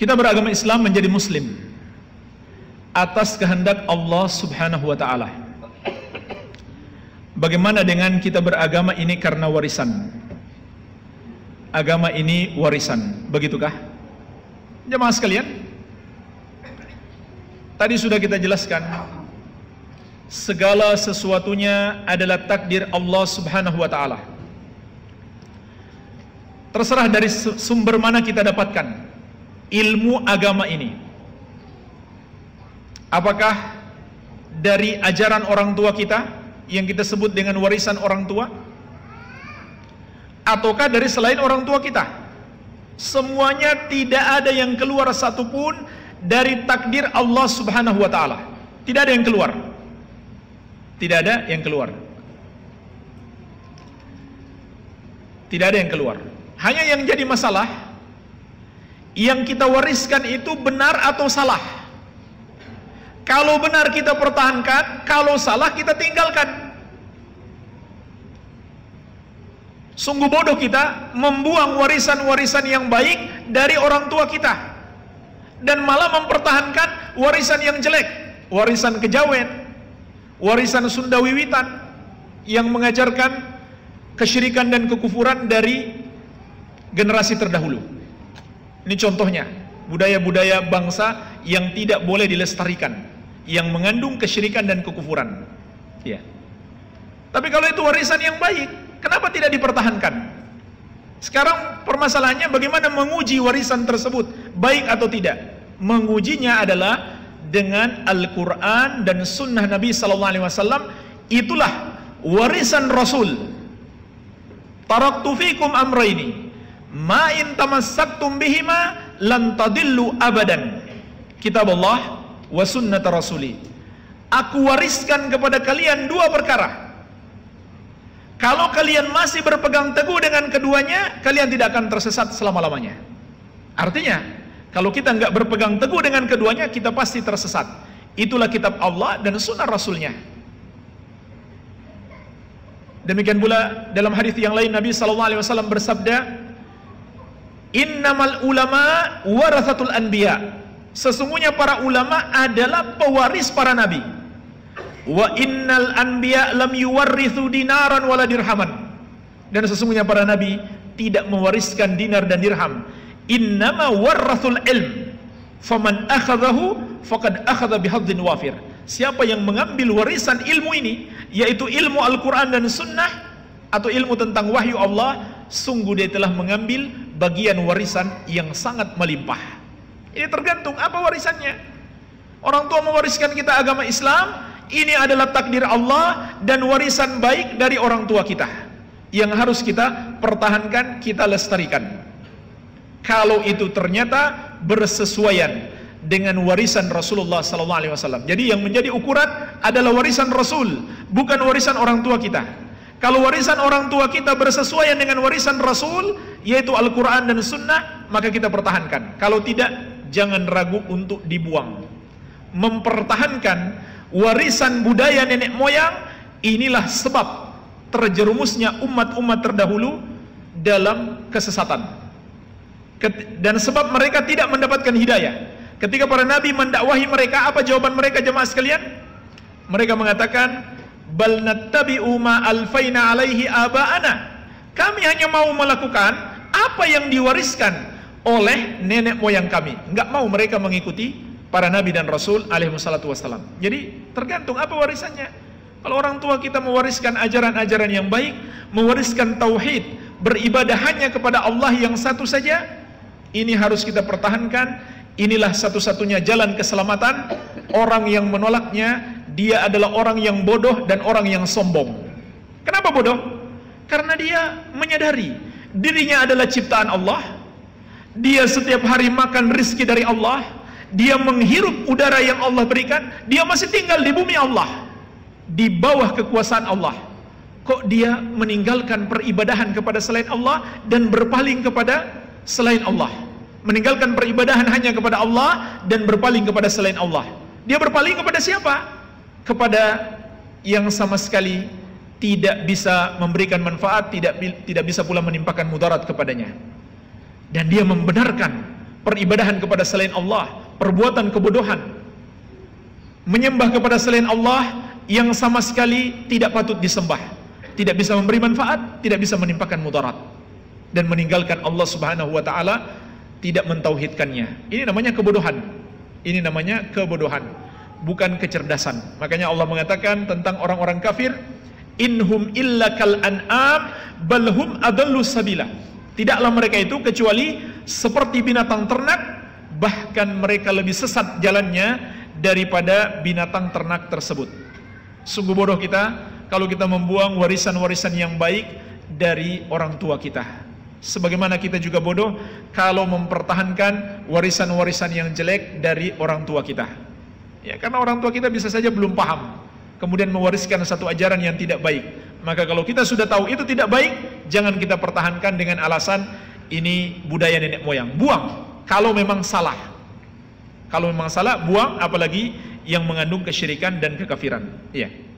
Kita beragama Islam menjadi muslim atas kehendak Allah Subhanahu wa taala. Bagaimana dengan kita beragama ini karena warisan? Agama ini warisan, begitukah? Jemaah sekalian, tadi sudah kita jelaskan segala sesuatunya adalah takdir Allah Subhanahu wa taala. Terserah dari sumber mana kita dapatkan ilmu agama ini. Apakah dari ajaran orang tua kita yang kita sebut dengan warisan orang tua? Ataukah dari selain orang tua kita? Semuanya tidak ada yang keluar satupun dari takdir Allah Subhanahu wa taala. Tidak ada yang keluar. Tidak ada yang keluar. Tidak ada yang keluar. Hanya yang jadi masalah yang kita wariskan itu benar atau salah. Kalau benar kita pertahankan, kalau salah kita tinggalkan. Sungguh bodoh kita membuang warisan-warisan yang baik dari orang tua kita dan malah mempertahankan warisan yang jelek, warisan kejawen, warisan Sunda Wiwitan yang mengajarkan kesyirikan dan kekufuran dari generasi terdahulu. Ini contohnya, budaya-budaya bangsa yang tidak boleh dilestarikan, yang mengandung kesyirikan dan kekufuran. Ya. Tapi kalau itu warisan yang baik, kenapa tidak dipertahankan? Sekarang permasalahannya bagaimana menguji warisan tersebut, baik atau tidak? Mengujinya adalah dengan Al-Quran dan Sunnah Nabi Wasallam. Itulah warisan Rasul. Taraktu fikum amraini ma in tamassaktum bihima lan tadillu abadan. Kitab Allah wa sunnat rasuli. Aku wariskan kepada kalian dua perkara. Kalau kalian masih berpegang teguh dengan keduanya kalian tidak akan tersesat selama-lamanya. Artinya kalau kita nggak berpegang teguh dengan keduanya kita pasti tersesat. Itulah kitab Allah dan sunnah rasulnya. Demikian pula dalam hadis yang lain Nabi SAW bersabda Innamal ulama warathatul anbiya. Sesungguhnya para ulama adalah pewaris para nabi. Wa innal anbiya lam yuwarrithu dinaran wala dirhaman. Dan sesungguhnya para nabi tidak mewariskan dinar dan dirham. Innama warathul ilm. Faman akhadahu faqad akhadha bihadzin wafir. Siapa yang mengambil warisan ilmu ini, yaitu ilmu Al-Quran dan Sunnah, atau ilmu tentang wahyu Allah, sungguh dia telah mengambil bagian warisan yang sangat melimpah. Ini tergantung apa warisannya. Orang tua mewariskan kita agama Islam, ini adalah takdir Allah dan warisan baik dari orang tua kita yang harus kita pertahankan, kita lestarikan. Kalau itu ternyata bersesuaian dengan warisan Rasulullah wasallam. Jadi yang menjadi ukuran adalah warisan Rasul, bukan warisan orang tua kita. Kalau warisan orang tua kita bersesuaian dengan warisan Rasul, yaitu Al-Quran dan Sunnah, maka kita pertahankan. Kalau tidak, jangan ragu untuk dibuang. Mempertahankan warisan budaya nenek moyang, inilah sebab terjerumusnya umat-umat terdahulu dalam kesesatan. Dan sebab mereka tidak mendapatkan hidayah. Ketika para nabi mendakwahi mereka, apa jawaban mereka jemaah sekalian? Mereka mengatakan, bal nattabi'u ma alfaina alaihi aba'ana. Kami hanya mau melakukan apa yang diwariskan oleh nenek moyang kami. Enggak mau mereka mengikuti para nabi dan rasul alaihi wassalatu wassalam. Jadi tergantung apa warisannya. Kalau orang tua kita mewariskan ajaran-ajaran yang baik mewariskan tauhid beribadah hanya kepada Allah yang satu saja ini harus kita pertahankan. Inilah satu-satunya jalan keselamatan. Orang yang menolaknya dia adalah orang yang bodoh dan orang yang sombong. Kenapa bodoh? Karena dia menyadari dirinya adalah ciptaan Allah. Dia setiap hari makan rizki dari Allah. Dia menghirup udara yang Allah berikan. Dia masih tinggal di bumi Allah. Di bawah kekuasaan Allah. Kok dia meninggalkan peribadahan kepada selain Allah dan berpaling kepada selain Allah? Meninggalkan peribadahan hanya kepada Allah dan berpaling kepada selain Allah. Dia berpaling kepada siapa? Kepada yang sama sekali tidak bisa memberikan manfaat, tidak tidak bisa pula menimpakan mudarat kepadanya. Dan dia membenarkan peribadahan kepada selain Allah, perbuatan kebodohan, menyembah kepada selain Allah yang sama sekali tidak patut disembah, tidak bisa memberi manfaat, tidak bisa menimpakan mudarat dan meninggalkan Allah Subhanahu wa taala tidak mentauhidkannya. Ini namanya kebodohan. Ini namanya kebodohan, bukan kecerdasan. Makanya Allah mengatakan tentang orang-orang kafir, inhum illa kal an'am balhum adallu sabila. Tidaklah mereka itu kecuali seperti binatang ternak, bahkan mereka lebih sesat jalannya daripada binatang ternak tersebut. Sungguh bodoh kita kalau kita membuang warisan-warisan yang baik dari orang tua kita. Sebagaimana kita juga bodoh kalau mempertahankan warisan-warisan yang jelek dari orang tua kita. Ya, karena orang tua kita bisa saja belum paham, kemudian mewariskan satu ajaran yang tidak baik. Maka kalau kita sudah tahu itu tidak baik, jangan kita pertahankan dengan alasan ini budaya nenek moyang. Buang kalau memang salah. Kalau memang salah, buang apalagi yang mengandung kesyirikan dan kekafiran. Iya.